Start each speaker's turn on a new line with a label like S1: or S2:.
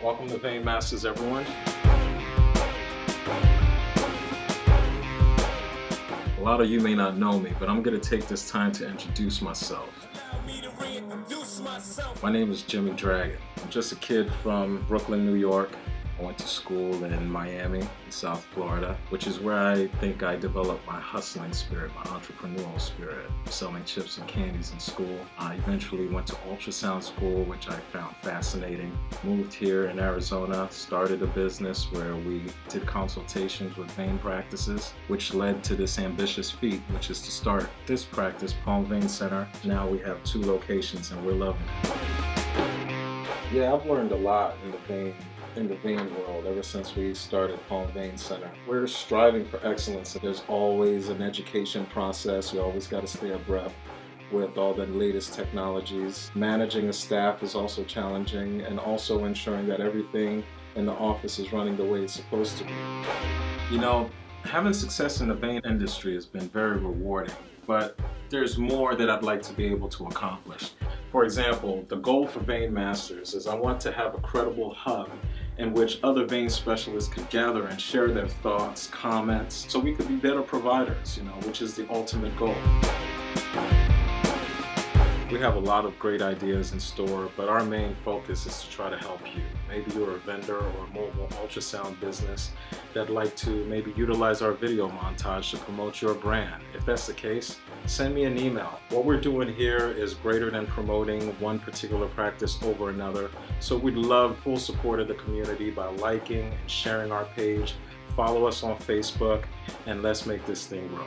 S1: Welcome to Vein Masters, everyone. A lot of you may not know me, but I'm going to take this time to introduce myself. My name is Jimmy Dragon. I'm just a kid from Brooklyn, New York. I went to school in Miami, in South Florida, which is where I think I developed my hustling spirit, my entrepreneurial spirit, selling chips and candies in school. I eventually went to ultrasound school, which I found fascinating. Moved here in Arizona, started a business where we did consultations with vein practices, which led to this ambitious feat, which is to start this practice, Palm Vein Center. Now we have two locations and we're loving it. Yeah, I've learned a lot in the vein in the vein world ever since we started Palm Vein Center. We're striving for excellence. There's always an education process. You always got to stay abreast with all the latest technologies. Managing a staff is also challenging and also ensuring that everything in the office is running the way it's supposed to be. You know, having success in the vein industry has been very rewarding, but there's more that I'd like to be able to accomplish. For example, the goal for Vein Masters is I want to have a credible hub in which other vein specialists could gather and share their thoughts, comments, so we could be better providers, you know, which is the ultimate goal. We have a lot of great ideas in store, but our main focus is to try to help you. Maybe you're a vendor or a mobile ultrasound business that'd like to maybe utilize our video montage to promote your brand. If that's the case, send me an email. What we're doing here is greater than promoting one particular practice over another. So we'd love full support of the community by liking and sharing our page. Follow us on Facebook and let's make this thing grow.